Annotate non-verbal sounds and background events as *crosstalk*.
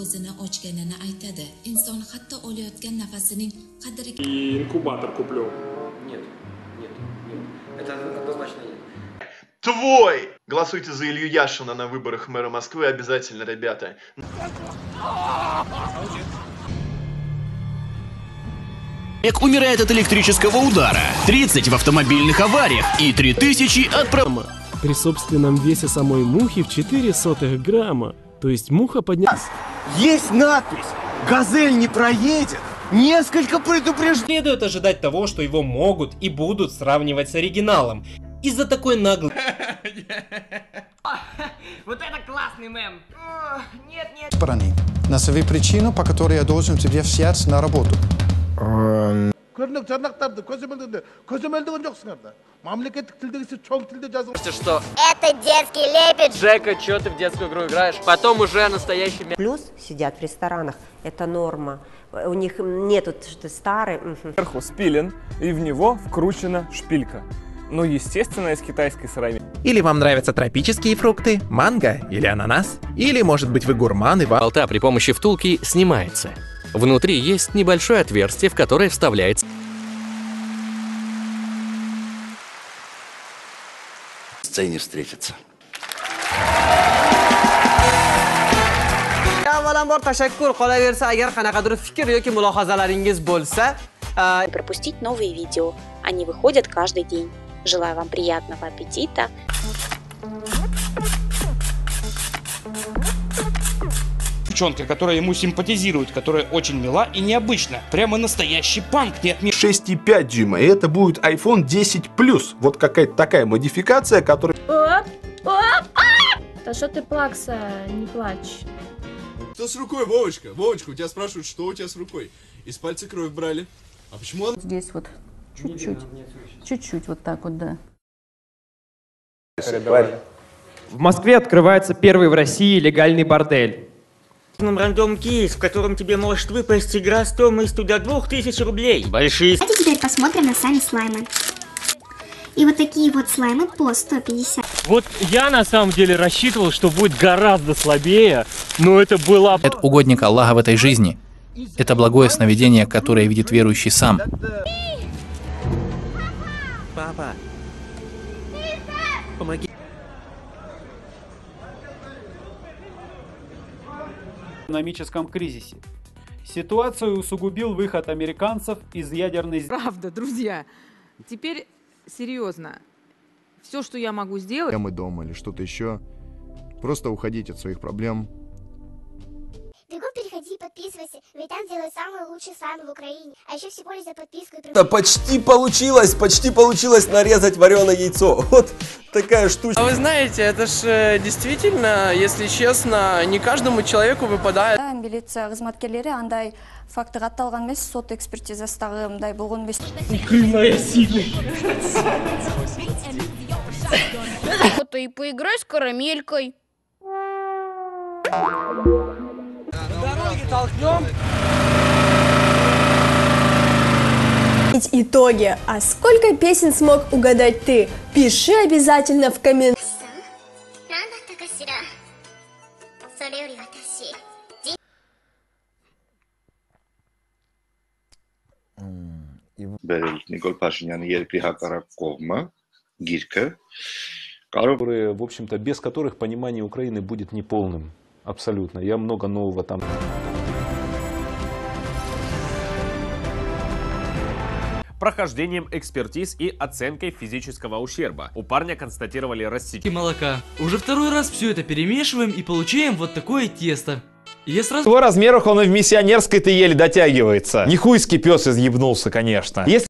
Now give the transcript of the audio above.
ko'zini ochganini aytadi inson hatto olayotgan nafasining qadriga И инкубатор куплю. Нет, нет, нет. Это однозначно нет. Твой! Голосуйте за Илью Яшина на выборах мэра Москвы обязательно, ребята. Человек умирает от электрического удара, 30 в автомобильных авариях и 3000 от про... При собственном весе самой мухи в 4 сотых грамма. То есть муха поднялась. Есть надпись «Газель не проедет». Несколько предупреждений. Следует ожидать того, что его могут и будут сравнивать с оригиналом. Из-за такой наглой... *laughs* Вот это классный мем. Нет, нет. Брани. Назови причину, по которой я должен тебе взять на работу. Көрнек жарнақтарды көзөмөлдөгөндө көзөмөлдөгөн жоксуңар да мамлекеттик тилдегиси чоң тилде жазылып что Это детский лепет. Жека, чё ты в детскую игру играешь? Потом уже настоящий Плюс сидят в ресторанах, это норма. У них нету что старый. Сверху спилен, и в него вкручена шпилька. Ну, естественно, из китайской сыровины. Или вам нравятся тропические фрукты, манго или ананас? Или, может быть, вы гурман и вам... Болта при помощи втулки снимается. Внутри есть небольшое отверстие, в которое вставляется В сцене встретятся. Avvalambor tashakkur qolaversa agar qanaqadir fikr yoki mulohazalaringiz bo'lsa, пропустить новые видео. Они выходят каждый день. Желаю вам приятного аппетита. Девчонка, которая ему симпатизирует, которая очень мила и необычна. Прямо настоящий панк, не от 6,5 дюйма, и это будет iPhone 10 Plus. Вот какая-то такая модификация, которая... Оп, оп, а! Да что ты плакса, не плачь. Что с рукой, Вовочка? Вовочка, у тебя спрашивают, что у тебя с рукой? Из пальца кровь брали. А почему он... Здесь вот чуть-чуть. Чуть-чуть вот так вот, да. В Москве открывается первый в России легальный бордель. Рандом кейс, в котором тебе может выпасть игра стоимостью до 2000 рублей. Большие... Давайте теперь посмотрим на сами слаймы. И вот такие вот слаймы по 150. Вот я на самом деле рассчитывал, что будет гораздо слабее, но это было... Это угодник Аллаха в этой жизни. Это благое сновидение, которое видит верующий сам. Папа. Помоги. Экономическом кризисе. Ситуацию усугубил выход американцев из ядерной... Правда, друзья. Теперь серьезно. Все, что я могу сделать... Мы дома или что-то еще. Просто уходить от своих проблем. Ведь там делают самые лучшие слаймы в Украине. А еще всего лишь за подписку и Да почти получилось, почти получилось нарезать вареное яйцо. *laughs* Вот такая штучка. А вы знаете, это ж э, действительно, если честно, не каждому человеку выпадает. милиция кызматкерлери андай фактыга атталган эмес сот экспертизасы дагы мындай болгон эмес Укрывная сила. Фото и поиграй с карамелькой толкнем. Итоги. А сколько песен смог угадать ты? Пиши обязательно в комментариях. Берем Николь Пашинян «Ерпиха Караковма», «Гирька», которые, в общем-то, без которых понимание Украины будет неполным. Абсолютно. Я много нового там... прохождением экспертиз и оценкой физического ущерба. У парня констатировали рассечение молока. Уже второй раз все это перемешиваем и получаем вот такое тесто. Я сразу... В его размерах он и в миссионерской-то еле дотягивается. Нихуйский пес изъебнулся, конечно. Если